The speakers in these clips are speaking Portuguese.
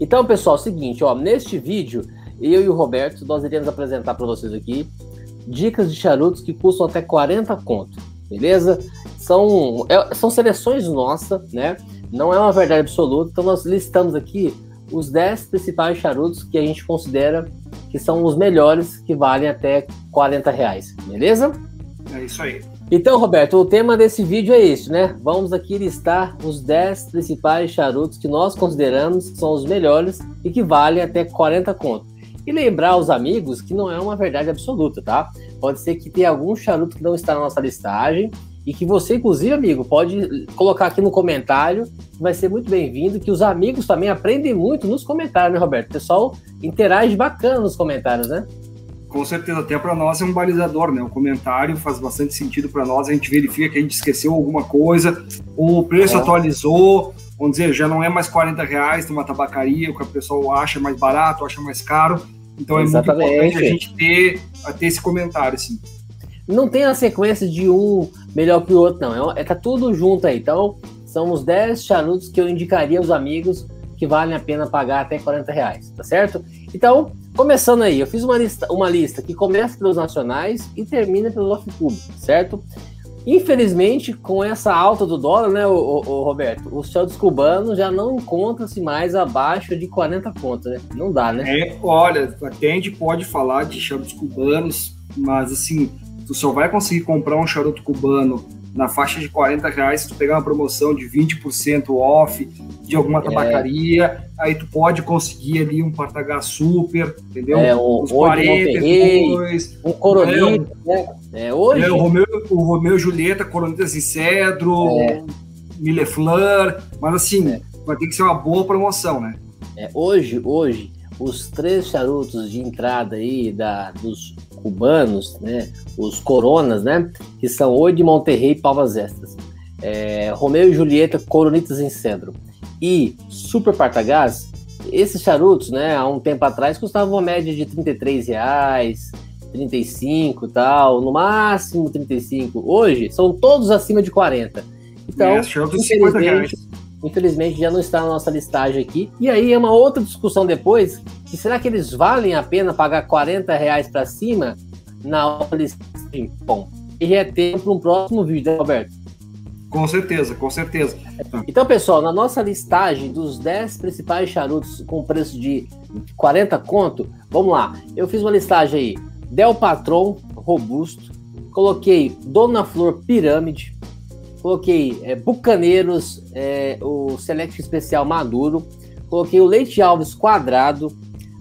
Então, pessoal, é o seguinte, ó, neste vídeo, eu e o Roberto, nós iremos apresentar para vocês aqui dicas de charutos que custam até 40 conto, beleza? São, é, são seleções nossas, né? Não é uma verdade absoluta, então nós listamos aqui os 10 principais charutos que a gente considera que são os melhores, que valem até 40 reais, beleza? É isso aí. Então, Roberto, o tema desse vídeo é esse, né? Vamos aqui listar os 10 principais charutos que nós consideramos que são os melhores e que valem até 40 conto. E lembrar aos amigos que não é uma verdade absoluta, tá? Pode ser que tenha algum charuto que não está na nossa listagem e que você, inclusive, amigo, pode colocar aqui no comentário, vai ser muito bem-vindo, que os amigos também aprendem muito nos comentários, né, Roberto? O pessoal interage bacana nos comentários, né? Com certeza, até para nós é um balizador, né? O comentário faz bastante sentido para nós, a gente verifica que a gente esqueceu alguma coisa, o preço é. atualizou, vamos dizer, já não é mais 40 reais numa tabacaria, o que o pessoal acha mais barato, acha mais caro. Então Exatamente. é muito importante a gente ter, ter esse comentário, assim. Não tem a sequência de um melhor que o outro, não. É, é tá tudo junto aí. Então, são os 10 charutos que eu indicaria aos amigos que valem a pena pagar até 40 reais, tá certo? Então, começando aí, eu fiz uma lista, uma lista que começa pelos nacionais e termina pelo off-club, certo? Infelizmente, com essa alta do dólar, né, o, o, Roberto, os charutos cubanos já não encontram-se mais abaixo de 40 pontos, né? Não dá, né? É, olha, até a gente pode falar de charutos cubanos, mas assim, tu só vai conseguir comprar um charuto cubano na faixa de 40 reais, se tu pegar uma promoção de 20% off de alguma é. tabacaria, é. aí tu pode conseguir ali um Partagás Super, entendeu? É, o, Os 42, um Coronita, é, né? É, hoje... É, o, Romeu, o Romeu Julieta, Coronitas em Cedro, é. Millefleur, mas assim, é. vai ter que ser uma boa promoção, né? É, hoje, hoje, os três charutos de entrada aí da, dos cubanos, né, os coronas, né, que são Oi de Monterrey e Palmas Extras, é, Romeu e Julieta, Coronitas em Cedro e Super Partagás, esses charutos, né, há um tempo atrás custavam uma média de 33 reais, 35 tal, no máximo 35. Hoje são todos acima de 40. Então, é, infelizmente, infelizmente já não está na nossa listagem aqui. E aí é uma outra discussão depois, que será que eles valem a pena pagar 40 reais para cima na listagem? Bom, e é tempo para um próximo vídeo, né, Roberto? Com certeza, com certeza. Então, pessoal, na nossa listagem dos 10 principais charutos com preço de 40 conto, vamos lá. Eu fiz uma listagem aí. Del Patron, robusto. Coloquei Dona Flor Pirâmide. Coloquei é, Bucaneiros, é, o Select Especial Maduro. Coloquei o Leite Alves Quadrado.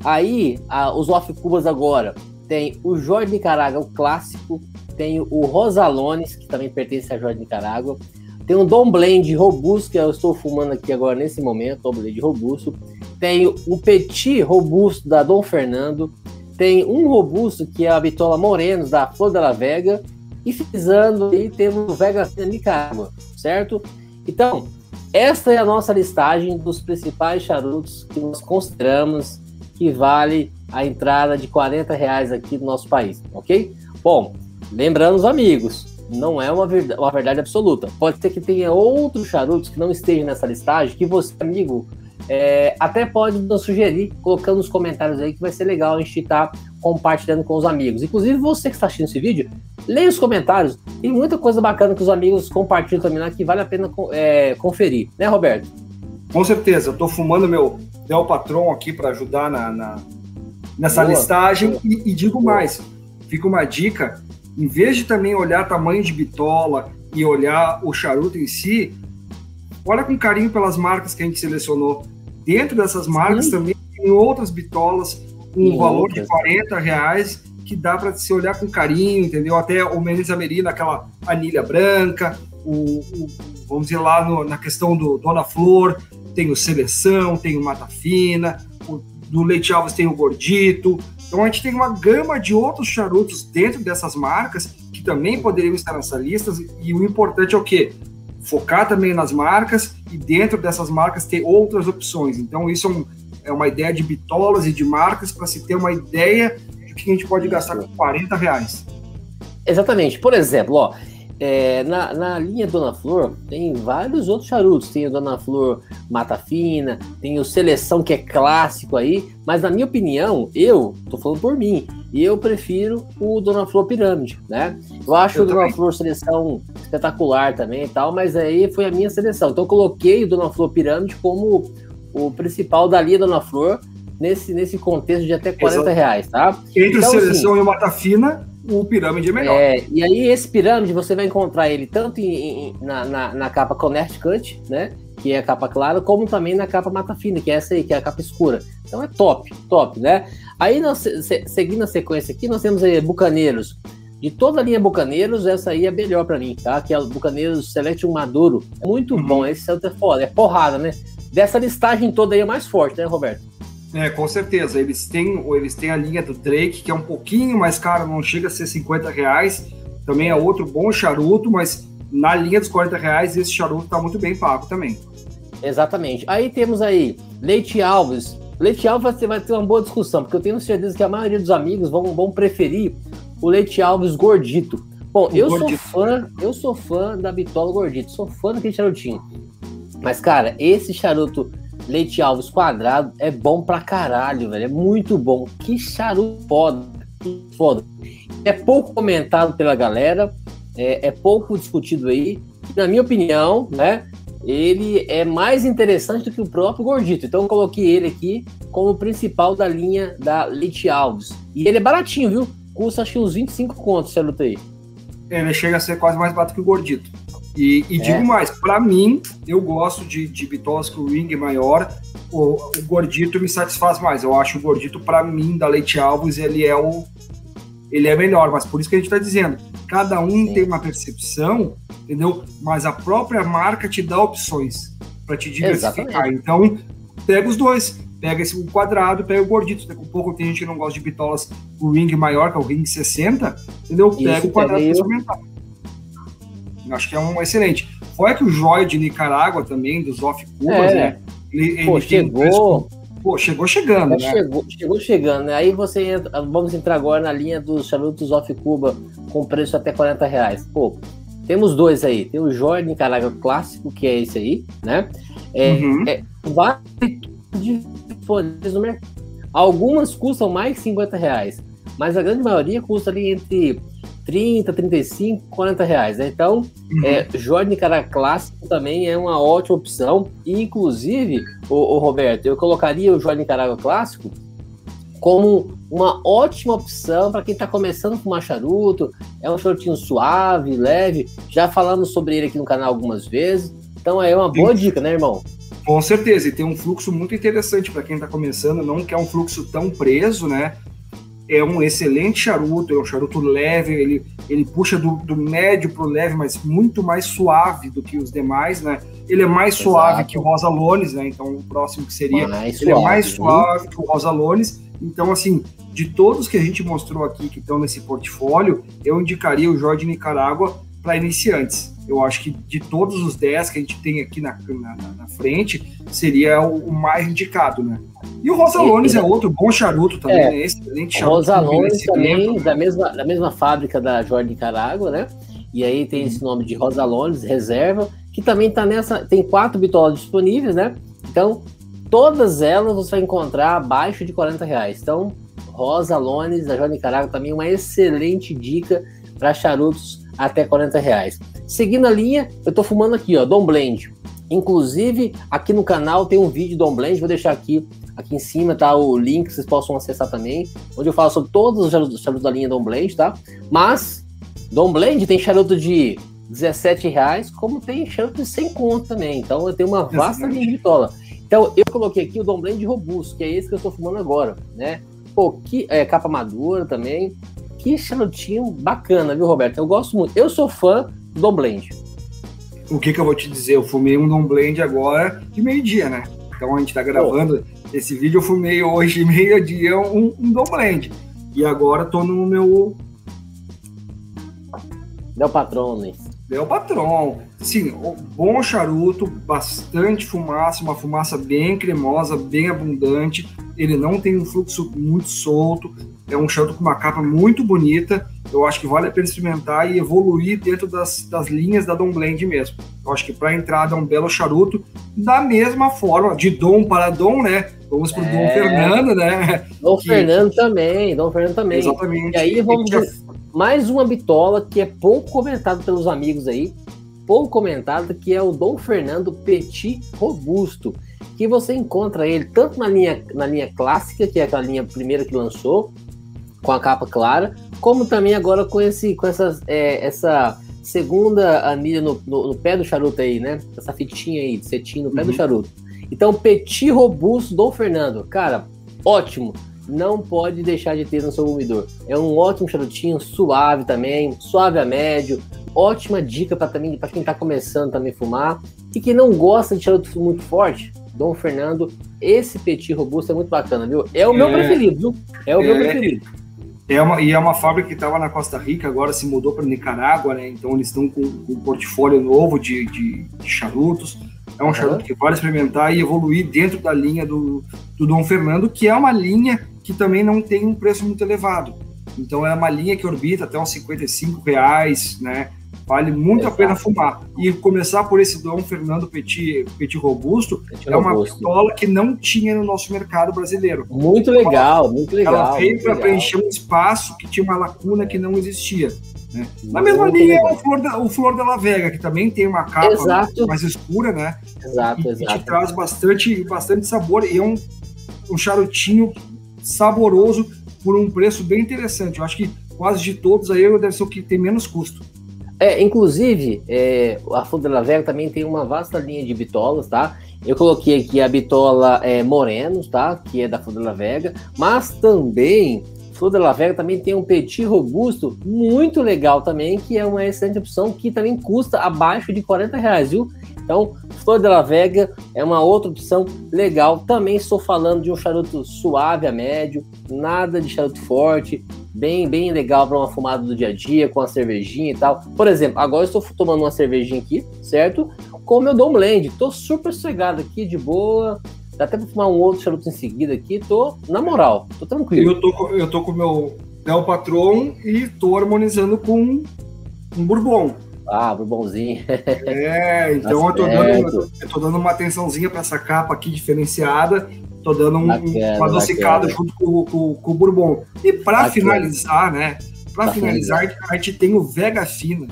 Aí, a, os off-cubas agora. Tem o Jorge Nicaragua, o clássico. Tem o Rosalones, que também pertence a Jorge Nicaragua. Tem o Dom Blend robusto, que eu estou fumando aqui agora nesse momento, Dom Blend robusto. Tem o Petit robusto da Dom Fernando. Tem um robusto, que é a Bitola Morenos, da Flor da La Vega. E frisando aí, temos o Vega Nicaragua, certo? Então, esta é a nossa listagem dos principais charutos que nós consideramos que vale a entrada de 40 reais aqui no nosso país, ok? Bom, lembrando os amigos, não é uma verdade, uma verdade absoluta. Pode ser que tenha outros charutos que não estejam nessa listagem que você, amigo, é, até pode nos sugerir, colocando nos comentários aí, que vai ser legal a gente estar tá compartilhando com os amigos. Inclusive, você que está assistindo esse vídeo, leia os comentários. Tem muita coisa bacana que os amigos compartilham também lá que vale a pena é, conferir, né, Roberto? Com certeza. Eu estou fumando meu Del Patron aqui para ajudar na, na, nessa boa, listagem. Boa. E, e, digo boa. mais: fica uma dica. Em vez de também olhar tamanho de bitola e olhar o charuto em si, olha com carinho pelas marcas que a gente selecionou. Dentro dessas marcas Sim. também tem outras bitolas com um valor de 40 reais que dá para se olhar com carinho, entendeu? Até o Mendes Amerina, aquela anilha branca, o, o, vamos dizer lá no, na questão do Dona Flor, tem o Seleção, tem o Mata Fina, o, do Leite Alves tem o Gordito. Então a gente tem uma gama de outros charutos dentro dessas marcas que também poderiam estar nessa lista. E o importante é o quê? Focar também nas marcas e dentro dessas marcas ter outras opções. Então isso é, um, é uma ideia de bitolas e de marcas para se ter uma ideia de que a gente pode gastar com 40 reais. Exatamente. Por exemplo, ó, é, na, na linha Dona Flor tem vários outros charutos. Tem o Dona Flor Mata Fina, tem o Seleção, que é clássico aí. Mas na minha opinião, eu tô falando por mim, eu prefiro o Dona Flor Pirâmide, né? Eu acho eu o Dona Flor Seleção espetacular também e tal, mas aí foi a minha seleção. Então eu coloquei o Dona Flor Pirâmide como o principal da linha Dona Flor nesse, nesse contexto de até 40 Exato. reais, tá? Entre então, Seleção assim, e o Mata Fina, o pirâmide é melhor. É, e aí esse pirâmide você vai encontrar ele tanto em, em, na, na, na, capa Connecticut, né? Que é a capa clara, como também na capa mata fina, que é essa aí, que é a capa escura. Então é top, top, né? Aí nós, se, seguindo a sequência aqui, nós temos aí Bucaneiros. De toda a linha Bucaneiros, essa aí é melhor para mim, tá? Que é o Bucaneiros Selection Maduro. É muito uhum. bom, esse é foda, é porrada, né? Dessa listagem toda aí é mais forte, né, Roberto? É, com certeza. Eles têm, eles têm a linha do Drake, que é um pouquinho mais caro, não chega a ser 50 reais. Também é outro bom charuto, mas na linha dos 40 reais, esse charuto está muito bem pago também. Exatamente. Aí temos aí Leite Alves. Leite Alves você vai ter uma boa discussão, porque eu tenho certeza que a maioria dos amigos vão, vão preferir o Leite Alves gordito. Bom, o eu gordito. sou fã, eu sou fã da bitola gordito, sou fã daquele charutinho. Mas, cara, esse charuto Leite Alves quadrado é bom pra caralho, velho. É muito bom. Que charuto foda. foda. É pouco comentado pela galera, é, é pouco discutido aí. Na minha opinião, né? Ele é mais interessante do que o próprio Gordito. Então eu coloquei ele aqui como principal da linha da Leite Alves. E ele é baratinho, viu? Custa acho que uns 25 contos, charuto aí. Ele chega a ser quase mais barato que o Gordito. E, e é. digo mais, para mim, eu gosto de, de bitolas com ring maior. O, o, gordito me satisfaz mais. Eu acho o gordito, para mim, da Leite Alves, ele é o ele é melhor, mas por isso que a gente está dizendo, cada um Sim. tem uma percepção, entendeu? Mas a própria marca te dá opções para te diversificar. Exatamente. Então, pega os dois. Pega esse quadrado, pega o gordito. Daqui a pouco tem gente que não gosta de bitolas o ring maior, que é o ring 60, entendeu? Pega isso, o quadrado para experimentar. Acho que é um excelente. Fora que o Joy de Nicarágua também, dos Off Cubas, é. né? Ele, Pô, ele chegou. Pô, chegou chegando, é, né? Chegou, chegou chegando, né? Aí você entra, vamos entrar agora na linha dos charutos Off Cuba com preço até 40 reais. Pô, temos dois aí. Tem o Joy Nicarágua clássico, que é esse aí, né? É, uhum. é, vários disponíveis no mercado. Algumas custam mais de 50 reais, mas a grande maioria custa ali entre 30, 35, 40 reais. Né? Então, uhum. é, Jordan Cara Clássico também é uma ótima opção. E, inclusive, o, Roberto, eu colocaria o Jordan Nicaragua Clássico como uma ótima opção para quem está começando com fumar charuto. É um charutinho suave, leve. Já falamos sobre ele aqui no canal algumas vezes. Então é uma boa Sim. dica, né, irmão? Com certeza, e tem um fluxo muito interessante para quem está começando, não quer um fluxo tão preso, né? É um excelente charuto, é um charuto leve, ele, ele puxa do, do médio para o leve, mas muito mais suave do que os demais, né? Ele é mais Exato. suave que o Rosa Lones, né? Então o próximo que seria, mais ele suave, é mais suave que o Rosa Lones. Então, assim, de todos que a gente mostrou aqui que estão nesse portfólio, eu indicaria o Jorge Nicarágua para iniciantes. Eu acho que de todos os 10 que a gente tem aqui na, na, na frente, seria o, o, mais indicado, né? E o Rosalones é, é outro bom charuto também, é, né? Excelente charuto. Rosalones também, da mesma, da mesma fábrica da Jorge Nicarágua, né? E aí tem esse nome de Rosalones, reserva, que também tá nessa. Tem quatro bitolas disponíveis, né? Então, todas elas você vai encontrar abaixo de 40 reais. Então, Rosalones da Jorge Nicarágua também é uma excelente dica para charutos até 40 reais. Seguindo a linha, eu tô fumando aqui, ó, Dom Blend. Inclusive, aqui no canal tem um vídeo Dom Blend, vou deixar aqui, aqui em cima, tá? O link, vocês possam acessar também, onde eu falo sobre todos os charutos, da linha Dom Blend, tá? Mas, Dom Blend tem charuto de 17 reais, como tem charuto de 100 conto também. Então, eu tenho uma vasta linha de bitola. Então, eu coloquei aqui o Dom Blend robusto, que é esse que eu estou fumando agora, né? Pô, que, é, capa madura também, que charutinho bacana, viu, Roberto? Eu gosto muito. Eu sou fã do Dom Blend. O que, que eu vou te dizer? Eu fumei um Dom Blend agora de meio-dia, né? Então a gente tá gravando oh. esse vídeo. Eu fumei hoje, meio-dia, um, um Dom Blend. E agora tô no meu. Del Patrão, né? Del Patrão. Sim, bom charuto, bastante fumaça, uma fumaça bem cremosa, bem abundante. Ele não tem um fluxo muito solto, é um charuto com uma capa muito bonita. Eu acho que vale a pena experimentar e evoluir dentro das, das linhas da Dom Blend mesmo. Eu acho que para entrada é um belo charuto, da mesma forma, de Dom para Dom, né? Vamos para o é... Dom Fernando, né? Dom que... Fernando também, Dom Fernando também. Exatamente. E aí vamos ver mais uma bitola que é pouco comentado pelos amigos aí, pouco comentado, que é o Dom Fernando Petit Robusto que você encontra ele tanto na linha, na linha clássica, que é aquela linha primeira que lançou, com a capa clara, como também agora com, esse, com essa, é, essa segunda anilha no, no, no, pé do charuto aí, né? Essa fitinha aí, de cetim no pé uhum. do charuto. Então, Petit Robusto Dom Fernando, cara, ótimo. Não pode deixar de ter no seu umidor. É um ótimo charutinho, suave também, suave a médio. Ótima dica para também para quem está começando também a fumar. E quem não gosta de charuto muito forte, Dom Fernando, esse petit robusto é muito bacana, viu? É o meu é. preferido, viu? É o é, meu preferido. É uma, e é uma fábrica que estava na Costa Rica, agora se mudou para Nicarágua, né? Então eles estão com, com, um portfólio novo de, de, de charutos. É um uhum. charuto que vale experimentar e evoluir dentro da linha do, do Dom Fernando, que é uma linha que também não tem um preço muito elevado. Então é uma linha que orbita até uns 55 reais, né? Vale muito Exato. a pena fumar. E começar por esse Dom Fernando Petit, Petit Robusto Petit é uma Robusto. pistola que não tinha no nosso mercado brasileiro. Muito legal, muito legal. Ela veio para preencher um espaço que tinha uma lacuna que não existia. Né? Na mesma linha é o Flor, da, o Flor La Vega, que também tem uma capa exato. mais escura, né? Exato, e, exato. E te traz bastante, bastante sabor e é um, um charutinho saboroso por um preço bem interessante. Eu acho que quase de todos aí deve ser o que tem menos custo. É, inclusive, é, a Fundo La Vega também tem uma vasta linha de bitolas, tá? Eu coloquei aqui a bitola é, Morenos, tá? Que é da Fundo La Vega, mas também Flor de la Vega também tem um petit robusto muito legal também, que é uma excelente opção, que também custa abaixo de 40 reais, viu? Então, Flor de la Vega é uma outra opção legal. Também estou falando de um charuto suave a médio, nada de charuto forte, bem, bem legal para uma fumada do dia a dia, com a cervejinha e tal. Por exemplo, agora eu estou tomando uma cervejinha aqui, certo? Com o meu Dom Blend. Tô super sossegado aqui, de boa. Dá até para fumar um outro charuto em seguida aqui. Tô, na moral, tô tranquilo. Eu tô, eu tô com o meu Del Patron e tô harmonizando com um Bourbon. Ah, Bourbonzinho. É, então tá eu tô, dando, eu tô dando uma atençãozinha para essa capa aqui diferenciada Tô dando um, bacana, um adocicado junto com, com, com, o Bourbon. E para finalizar, né? Para finalizar, a gente tem o Vega Fina.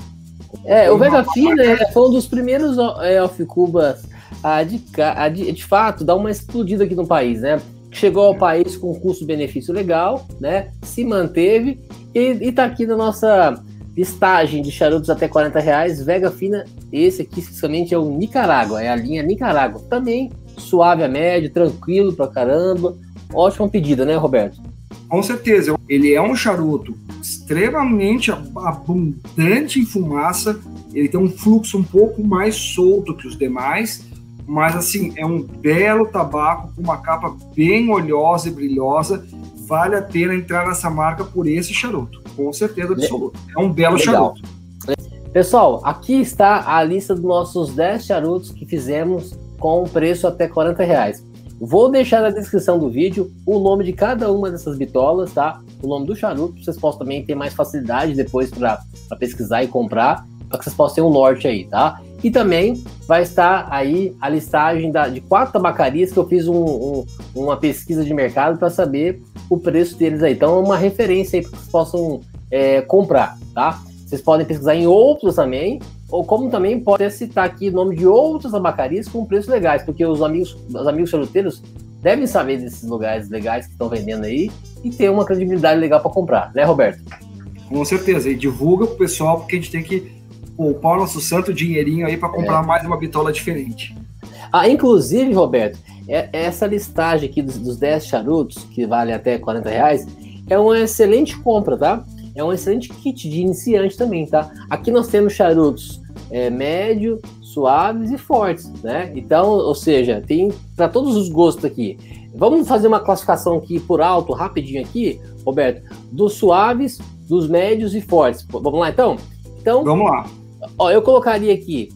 É, o Vega Fina é, foi um dos primeiros é, off-cubas a de, a de, de fato dar uma explodida aqui no país, né? Chegou ao país com um custo-benefício legal, né? Se manteve e, está aqui na nossa listagem de charutos até 40 reais. Vega Fina, esse aqui especificamente é o Nicarágua, é a linha Nicarágua. Também suave a médio, tranquilo pra caramba. Ótima pedida, né, Roberto? Com certeza. Ele é um charuto extremamente abundante em fumaça. Ele tem um fluxo um pouco mais solto que os demais. Mas, assim, é um belo tabaco com uma capa bem oleosa e brilhosa. Vale a pena entrar nessa marca por esse charuto. Com certeza absoluta. É um belo Legal. charuto. Pessoal, aqui está a lista dos nossos 10 charutos que fizemos com preço até 40 reais. Vou deixar na descrição do vídeo o nome de cada uma dessas bitolas, tá? O nome do charuto, vocês possam também ter mais facilidade depois para pesquisar e comprar, para que vocês possam ter um norte aí, tá? E também vai estar aí a listagem da, de quatro tabacarias que eu fiz um, um, uma pesquisa de mercado para saber o preço deles aí. Então é uma referência aí para que vocês possam é, comprar, tá? Vocês podem pesquisar em outros também, ou como também pode citar aqui o nome de outras tabacarias com preços legais, porque os amigos, os amigos charuteiros devem saber desses lugares legais que estão vendendo aí e ter uma credibilidade legal para comprar, né, Roberto? Com certeza, e divulga pro pessoal, porque a gente tem que poupar o nosso santo dinheirinho aí para comprar é. mais uma bitola diferente. Ah, inclusive, Roberto, é, essa listagem aqui dos, dos 10 charutos, que vale até 40 reais, é uma excelente compra, tá? É um excelente kit de iniciante também, tá? Aqui nós temos charutos é, médio, suaves e fortes, né? Então, ou seja, tem para todos os gostos aqui. Vamos fazer uma classificação aqui por alto, rapidinho aqui, Roberto, dos suaves, dos médios e fortes. Vamos lá então? Então, vamos lá. Ó, eu colocaria aqui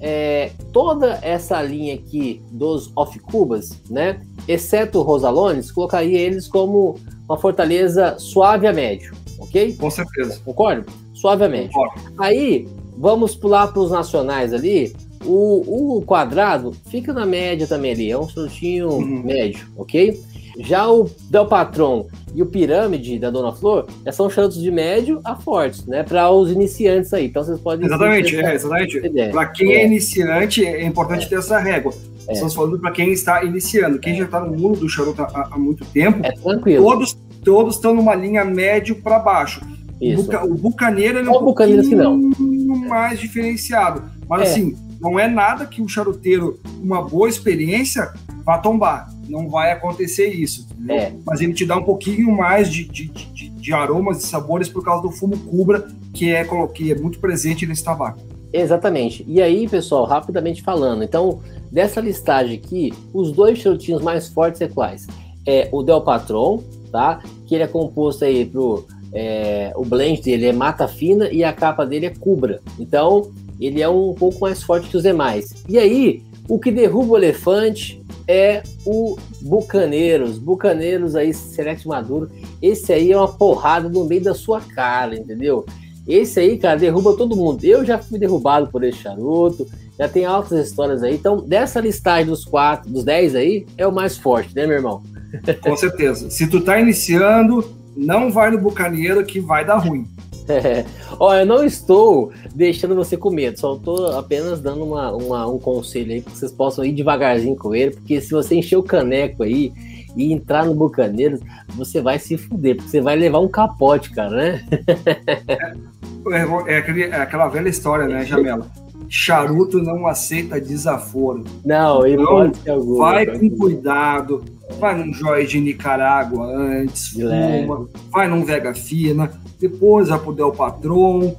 é, toda essa linha aqui dos off-cubas, né? Exceto o Rosalones, colocaria eles como uma fortaleza suave a médio, ok? Com certeza. Concordo? Suave a médio. Concordo. Aí, vamos pular para os nacionais ali. O, o, quadrado fica na média também ali, é um charutinho uhum. médio, ok? Já o Del Patron e o Pirâmide da Dona Flor já são charutos de médio a fortes, né? Para os iniciantes aí. Então vocês podem. Exatamente, é, exatamente. Para quem é. é. iniciante, é importante é. ter essa régua. É. Estamos falando para quem está iniciando. Quem já está no mundo do charuto há, há, muito tempo, é tranquilo. Todos, todos estão numa linha médio para baixo. Isso. O, buca, o bucaneiro é um pouquinho mais diferenciado. Mas é. assim, não é nada que o charuteiro, uma boa experiência, vá tombar não vai acontecer isso. É. Mas ele te dá um pouquinho mais de, de, de, de, aromas e sabores por causa do fumo cubra, que é, que é muito presente nesse tabaco. Exatamente. E aí, pessoal, rapidamente falando, então, dessa listagem aqui, os dois charutinhos mais fortes é quais? É o Del Patron, tá? Que ele é composto aí pro. É, o blend dele é mata fina e a capa dele é cubra. Então, ele é um pouco mais forte que os demais. E aí, o que derruba o elefante é o Bucaneiros. Bucaneiros aí, Select Maduro. Esse aí é uma porrada no meio da sua cara, entendeu? Esse aí, cara, derruba todo mundo. Eu já fui derrubado por esse charuto, já tem altas histórias aí. Então, dessa listagem dos quatro, dos dez aí, é o mais forte, né, meu irmão? Com certeza. Se tu tá iniciando, não vai no Bucaneiro que vai dar ruim. É. Ó, eu não estou deixando você com medo, só estou apenas dando uma, uma, um conselho aí para que vocês possam ir devagarzinho com ele, porque se você encher o caneco aí e entrar no Bucaneiros, você vai se fuder, porque você vai levar um capote, cara, né? é, é, aquele, é aquela velha história, né, Jamela? Charuto não aceita desaforo. Não, então, algum, vai com cuidado, vai num Joy de Nicarágua antes, fuma, vai num Vega Fina, depois vai pro Del Patron.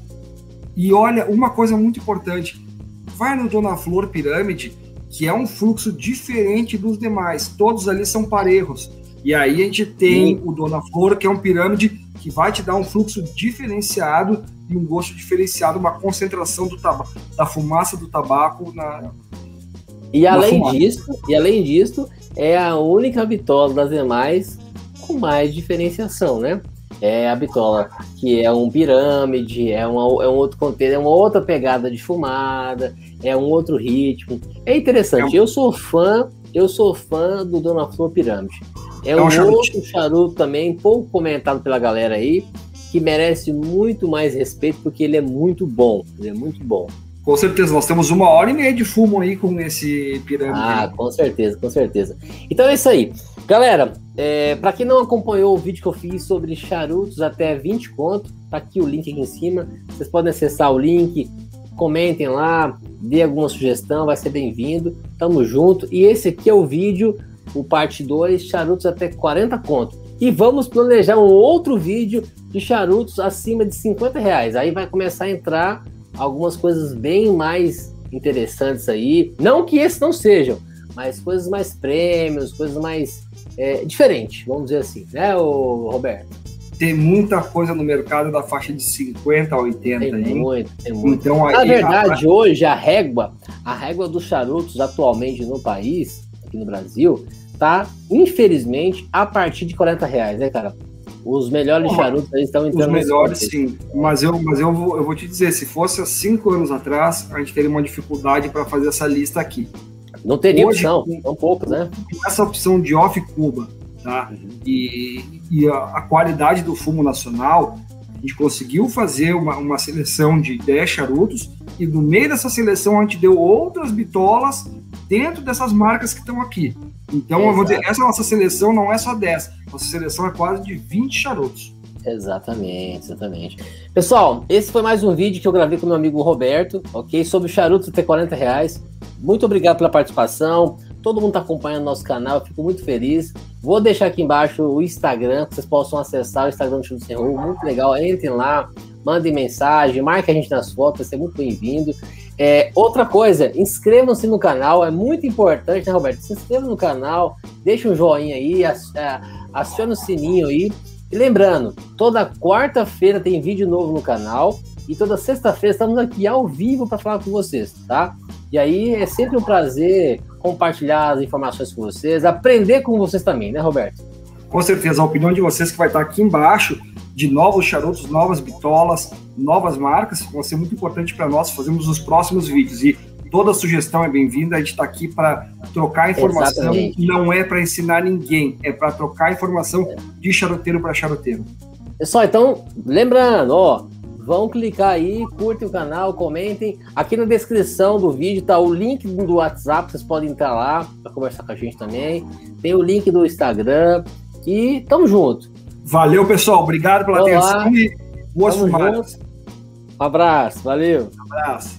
E olha, uma coisa muito importante, vai no Dona Flor Pirâmide, que é um fluxo diferente dos demais. Todos ali são parejos. E aí a gente tem Sim. o Dona Flor, que é um pirâmide que vai te dar um fluxo diferenciado e um gosto diferenciado, uma concentração do tabaco, da fumaça do tabaco na. E além disso, e além disso, é a única bitola das demais com mais diferenciação, né? é a bitola, que é um pirâmide, é, uma, é um outro contexto, é uma outra pegada de fumada, é um outro ritmo. É interessante. É. Eu sou fã, eu sou fã do Dona Flor Pirâmide. É, é um, um outro charuto também, pouco comentado pela galera aí, que merece muito mais respeito porque ele é muito bom. Ele é muito bom. Com certeza, nós temos uma hora e meia de fumo aí com esse pirâmide. Ah, com certeza, com certeza. Então é isso aí. Galera, é, para quem não acompanhou o vídeo que eu fiz sobre charutos até 20 conto, tá aqui o link aqui em cima. Vocês podem acessar o link, comentem lá, dê alguma sugestão, vai ser bem-vindo. Tamo junto. E esse aqui é o vídeo, o parte 2, charutos até 40 conto. E vamos planejar um outro vídeo de charutos acima de 50 reais. Aí vai começar a entrar algumas coisas bem mais interessantes aí. Não que esses não sejam, mas coisas mais prêmios, coisas mais é, diferente, vamos dizer assim, né, o Roberto? Tem muita coisa no mercado da faixa de 50 a 80. Tem hein? muito, tem muito. Então, aí, Na verdade, a... hoje a régua, a régua dos charutos atualmente no país, aqui no Brasil, tá, infelizmente, a partir de 40 reais, né, cara? Os melhores charutos aí estão entrando. Os melhores, sim. Mas eu, mas eu vou, eu vou te dizer, se fosse há cinco anos atrás, a gente teria uma dificuldade para fazer essa lista aqui. Não teria Hoje, opção, são poucos, né? Essa opção de off-Cuba, tá? Uhum. E, e a, a, qualidade do fumo nacional, a gente conseguiu fazer uma, uma seleção de 10 charutos e no meio dessa seleção a gente deu outras bitolas dentro dessas marcas que estão aqui. Então, eu vou dizer, essa nossa seleção não é só 10, nossa seleção é quase de 20 charutos. Exatamente, exatamente. Pessoal, esse foi mais um vídeo que eu gravei com meu amigo Roberto, ok? Sobre charutos até 40 reais. Muito obrigado pela participação. Todo mundo está acompanhando nosso canal, fico muito feliz. Vou deixar aqui embaixo o Instagram, que vocês possam acessar o Instagram do Chulo Sem Rumo. Muito legal, entrem lá, mandem mensagem, marquem a gente nas fotos, vai ser muito bem-vindo. É, outra coisa, inscrevam-se no canal, é muito importante, né, Roberto? Se inscreva no canal, deixa um joinha aí, aciona o sininho aí. E lembrando, toda quarta-feira tem vídeo novo no canal E toda sexta-feira estamos aqui ao vivo para falar com vocês, tá? E aí é sempre um prazer compartilhar as informações com vocês, aprender com vocês também, né, Roberto? Com certeza, a opinião de vocês que vai estar aqui embaixo, de novos charutos, novas bitolas, novas marcas, vai ser muito importante para nós fazermos os próximos vídeos. E toda sugestão é bem-vinda, a gente está aqui para trocar informação, Exatamente. não é para ensinar ninguém, é para trocar informação de charuteiro para charuteiro. Pessoal, então, lembrando, ó, vão clicar aí, curtem o canal, comentem. Aqui na descrição do vídeo tá o link do WhatsApp, vocês podem entrar lá para conversar com a gente também. Tem o link do Instagram e tamo junto. Valeu, pessoal. Obrigado pela Olá. atenção e boas Um abraço, valeu. Um abraço.